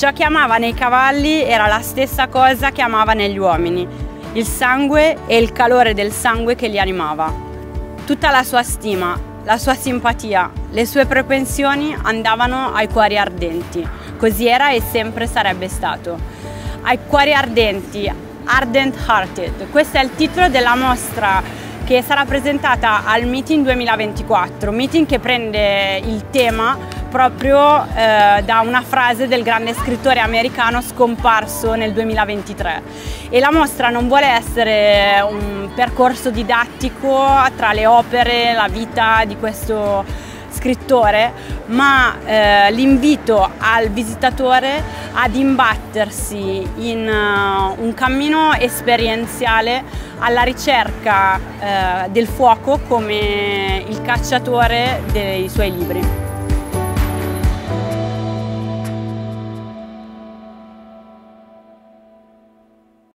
Ciò che amava nei cavalli era la stessa cosa che amava negli uomini, il sangue e il calore del sangue che li animava. Tutta la sua stima, la sua simpatia, le sue propensioni andavano ai cuori ardenti. Così era e sempre sarebbe stato. Ai cuori ardenti, Ardent Hearted. Questo è il titolo della mostra che sarà presentata al Meeting 2024, meeting che prende il tema proprio eh, da una frase del grande scrittore americano scomparso nel 2023 e la mostra non vuole essere un percorso didattico tra le opere, la vita di questo scrittore, ma eh, l'invito al visitatore ad imbattersi in uh, un cammino esperienziale alla ricerca eh, del fuoco come il cacciatore dei suoi libri.